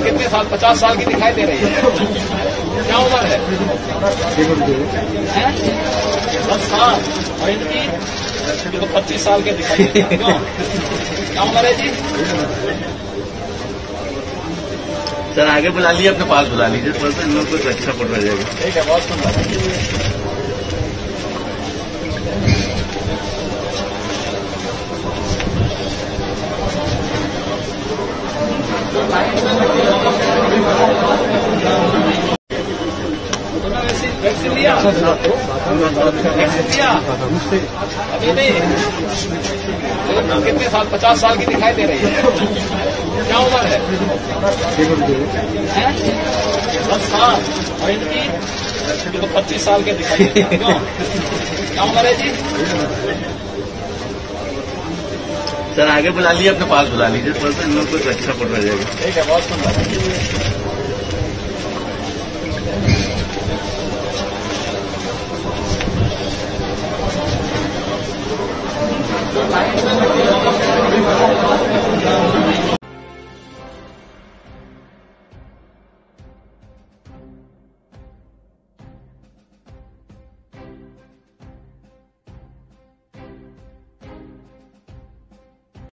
کتنے سال پچاس سال کی دکھائی دے رہی ہے کیا عمر ہے دس سال اور ان کی پچیس سال کے دکھائی کیا عمر ہے جی سر، آگے بلا لیجیے اپنے پاس بلا لیجیے تھوڑا سا ان لوگ کچھ اچھا پڑ رہا جائے گا ٹھیک ہے بہت ابھی نہیں کتنے سال پچاس سال کی دکھائی دے رہی ہے کیا عمر ہے دس سال اور ان کی پچیس سال کے دکھائی کیا عمر ہے جی سر، آگے بلا لیجیے اپنے پاس بلا لیجیے تھوڑا سا ان لوگ کچھ اچھا پڑ رہا جائے گا۔ بہت